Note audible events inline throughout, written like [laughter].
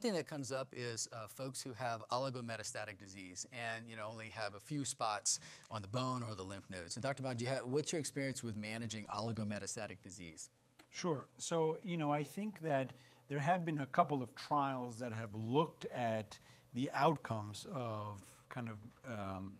that comes up is uh, folks who have oligometastatic disease and you know only have a few spots on the bone or the lymph nodes. And Dr. Bond, you have, what's your experience with managing oligometastatic disease? Sure. So, you know, I think that there have been a couple of trials that have looked at the outcomes of kind of, um,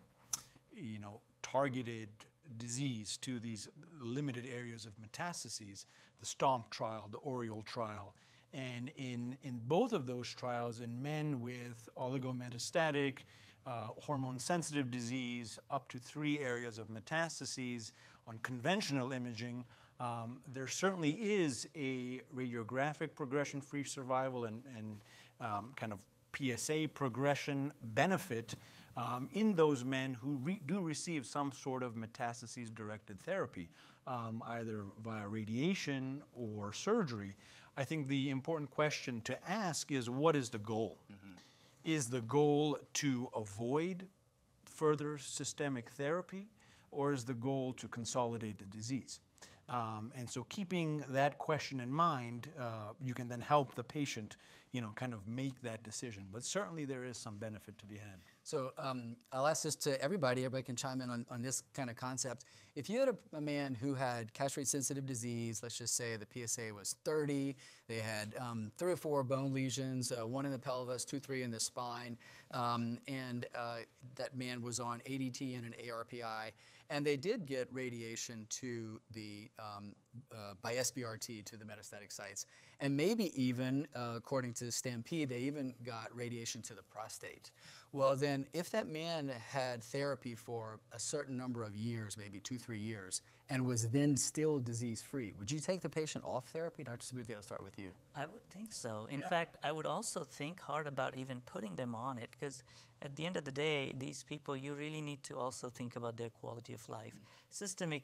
you know, targeted disease to these limited areas of metastases, the STOMP trial, the ORIOLE trial. And in, in both of those trials, in men with oligometastatic, uh, hormone sensitive disease, up to three areas of metastases on conventional imaging, um, there certainly is a radiographic progression free survival and, and um, kind of PSA progression benefit um, in those men who do receive some sort of metastases directed therapy, either via radiation or surgery. I think the important question to ask is what is the goal? Mm-hmm. Is the goal to avoid further systemic therapy, or is the goal to consolidate the disease? Um, and so keeping that question in mind, uh, you can then help the patient, you know, kind of make that decision. But certainly there is some benefit to be had. So um, I'll ask this to everybody. Everybody can chime in on, on this kind of concept. If you had a, a man who had castrate-sensitive disease, let's just say the PSA was 30, they had um, three or four bone lesions, uh, one in the pelvis, two, three in the spine, um, and uh, that man was on ADT and an ARPI, and they did get radiation to the um, uh, by SBRT to the metastatic sites, and maybe even, uh, according to Stampede, they even got radiation to the prostate. Well, then, if that man had therapy for a certain number of years, maybe two, three years, and was then still disease free, would you take the patient off therapy? Dr. Subudhi, I'll start with you. I would think so. In yeah. fact, I would also think hard about even putting them on it because at the end of the day, these people, you really need to also think about their quality of life. Systemic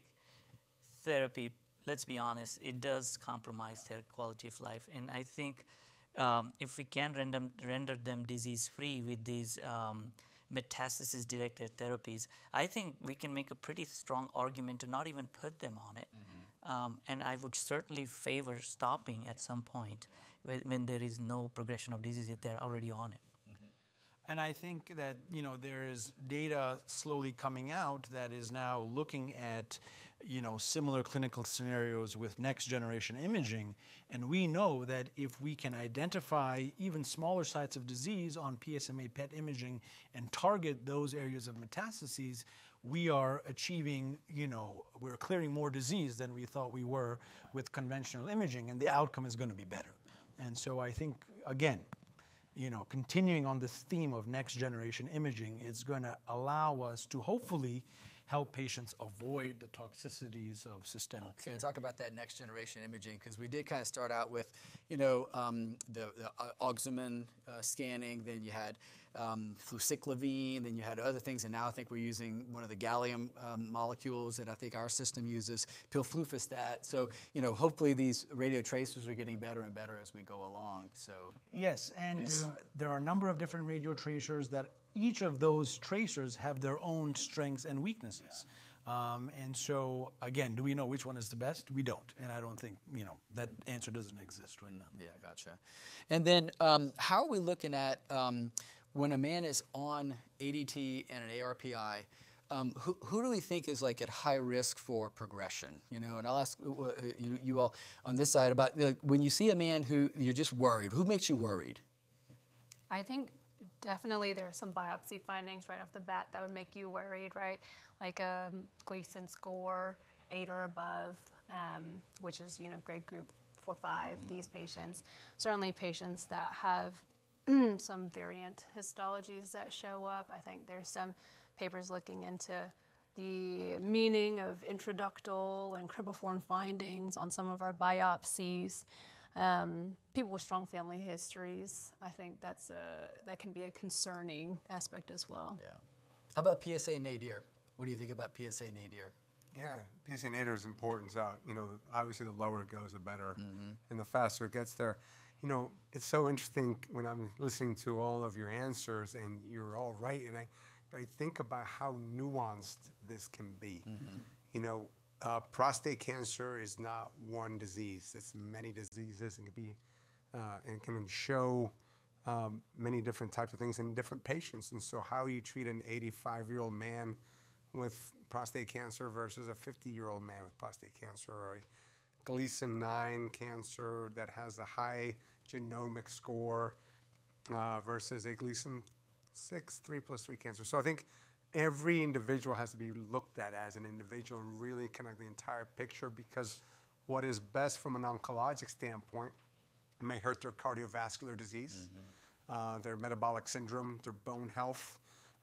therapy, let's be honest, it does compromise their quality of life. And I think um, if we can render, render them disease free with these um, metastasis directed therapies, I think we can make a pretty strong argument to not even put them on it. Mm-hmm. Um, and I would certainly favor stopping at some point when, when there is no progression of disease if they're already on it. And I think that you know there is data slowly coming out that is now looking at you know, similar clinical scenarios with next generation imaging. And we know that if we can identify even smaller sites of disease on PSMA PET imaging and target those areas of metastases, we are achieving, you know, we're clearing more disease than we thought we were with conventional imaging, and the outcome is going to be better. And so I think, again, you know, continuing on this theme of next generation imaging is going to allow us to hopefully help patients avoid the toxicities of systemic. Okay, talk about that next generation imaging because we did kind of start out with, you know, um, the, the uh, uh, scanning. Then you had um, fluciclovine. Then you had other things, and now I think we're using one of the gallium um, molecules that I think our system uses, piflufolastat. So you know, hopefully these radio tracers are getting better and better as we go along. So yes, and yes. there are a number of different radio tracers that each of those tracers have their own strengths and weaknesses. Um, and so, again, do we know which one is the best? We don't. And I don't think, you know, that answer doesn't exist right now. Yeah, gotcha. And then, um, how are we looking at um, when a man is on ADT and an ARPI? Um, who, who, do we think is like at high risk for progression? You know, and I'll ask uh, uh you, you, all on this side about like, when you see a man who you're just worried. Who makes you worried? I think Definitely, there are some biopsy findings right off the bat that would make you worried, right? Like a um, Gleason score, eight or above, um, which is, you know, grade group four, five, these patients. Certainly patients that have [clears throat] some variant histologies that show up. I think there's some papers looking into the meaning of intraductal and cribriform findings on some of our biopsies. Um, people with strong family histories, I think that's a, that can be a concerning aspect as well. Yeah. How about PSA nadir? What do you think about PSA nadir? Yeah, PSA nadir is important. So, you know, obviously the lower it goes, the better, mm-hmm. and the faster it gets there. You know, it's so interesting when I'm listening to all of your answers, and you're all right, and I, I think about how nuanced this can be. Mm-hmm. You know, uh, prostate cancer is not one disease. It's many diseases and can be uh, and can show um, many different types of things in different patients. And so, how you treat an 85 year old man with prostate cancer versus a 50 year old man with prostate cancer, or a Gleason 9 cancer that has a high genomic score uh, versus a Gleason 6, 3 plus 3 cancer. So, I think every individual has to be looked at as an individual and really connect the entire picture because what is best from an oncologic standpoint may hurt their cardiovascular disease, uh, their metabolic syndrome, their bone health,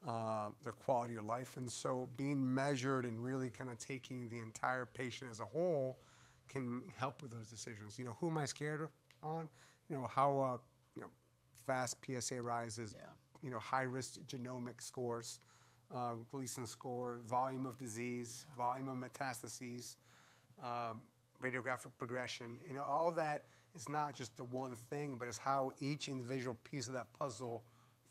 uh, their quality of life. And so being measured and really kind of taking the entire patient as a whole can help with those decisions. You know, who am I scared on? You know, how uh, you know, fast PSA rises, Yeah. you know, high risk genomic scores, uh, Gleason score, volume of disease, volume of metastases, um, radiographic progression. You know, all that is not just the one thing, but it's how each individual piece of that puzzle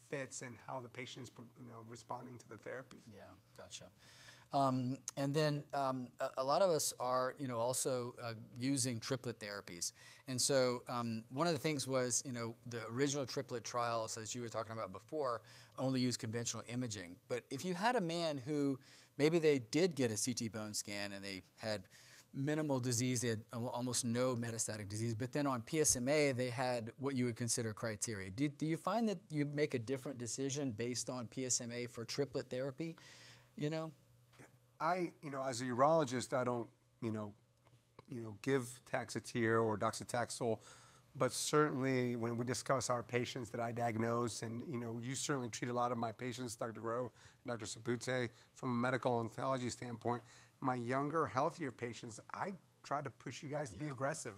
fits and how the patient is, you know, responding to the therapy. Yeah, gotcha. Um, and then um, a, a lot of us are, you know, also uh, using triplet therapies. And so um, one of the things was, you know, the original triplet trials, as you were talking about before, only used conventional imaging. But if you had a man who maybe they did get a CT bone scan and they had minimal disease, they had almost no metastatic disease, but then on PSMA they had what you would consider criteria. Do, do you find that you make a different decision based on PSMA for triplet therapy? You know? I, you know, as a urologist, I don't, you know, you know, give Taxotere or docetaxel, but certainly when we discuss our patients that I diagnose, and you know, you certainly treat a lot of my patients, Dr. Rowe, and Dr. Satpute, from a medical oncology standpoint. My younger, healthier patients, I try to push you guys to be aggressive,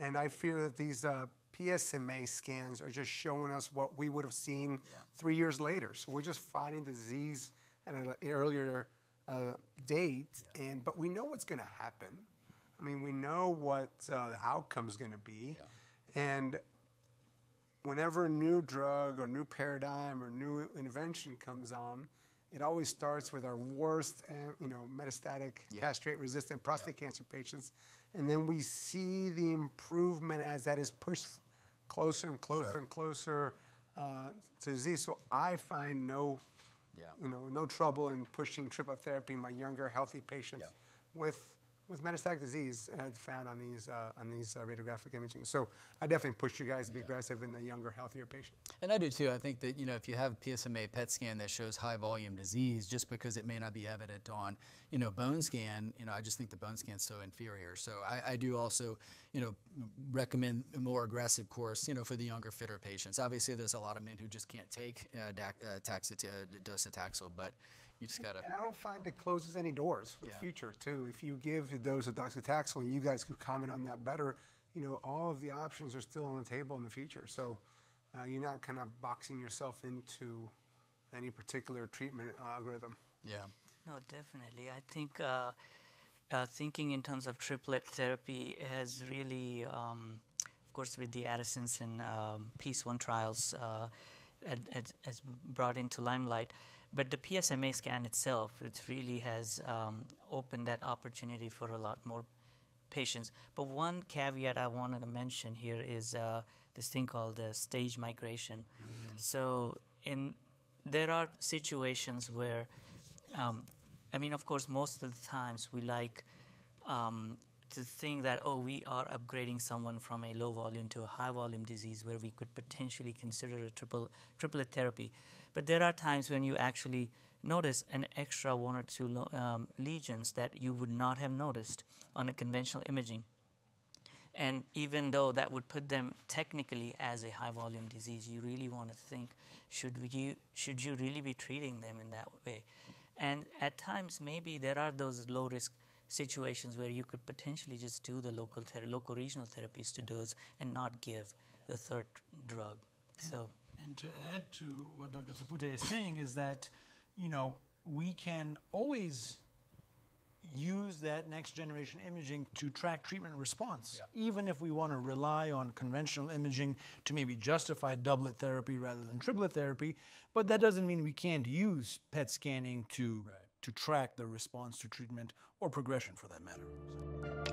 and I fear that these uh, PSMA scans are just showing us what we would have seen three years later. So we're just finding disease at an earlier uh, date, and but we know what's going to happen. I mean, we know what uh, the outcome is going to be, and whenever a new drug or new paradigm or new invention comes on, it always starts with our worst, uh, you know, metastatic castrate-resistant prostate cancer patients, and then we see the improvement as that is pushed closer and closer and closer uh, to disease. So I find no, Yeah. you know, no trouble in pushing triplet therapy in my younger, healthy patients with with metastatic disease uh, found on these uh, on these uh, radiographic imaging. So I definitely push you guys to be aggressive in the younger, healthier patient. And I do too. I think that you know if you have PSMA PET scan that shows high volume disease, just because it may not be evident on you know bone scan, you know I just think the bone scan's so inferior. So I, I do also you know recommend a more aggressive course you know for the younger, fitter patients. Obviously, there's a lot of men who just can't take uh, dac- uh, taxit- uh, docetaxel, but you just gotta. And I don't find it closes any doors for Yeah. the future too. If you give those a dose of docetaxel, and you guys could comment on that better, you know, all of the options are still on the table in the future. So uh, you're not kind of boxing yourself into any particular treatment algorithm. Yeah. No, definitely. I think uh, uh, thinking in terms of triplet therapy has really, um, of course, with the ARASENS and um, Peace One trials, uh, had, had, has brought into limelight. But the PSMA scan itself, it really has um, opened that opportunity for a lot more patients. But one caveat I wanted to mention here is uh, this thing called the stage migration. So in there are situations where, um, I mean, of course, most of the times we like um, to think that oh, we are upgrading someone from a low volume to a high volume disease where we could potentially consider a triple triplet therapy. But there are times when you actually notice an extra one or two um, lesions that you would not have noticed on a conventional imaging. And even though that would put them technically as a high volume disease, you really want to think should you should you really be treating them in that way? And at times maybe there are those low risk situations where you could potentially just do the local ther- local regional therapies to those and not give the third drug. So And to add to what Dr. Satpute is saying is that, you know, we can always use that next generation imaging to track treatment response, even if we want to rely on conventional imaging to maybe justify doublet therapy rather than triplet therapy. But that doesn't mean we can't use PET scanning to to track the response to treatment or progression for that matter.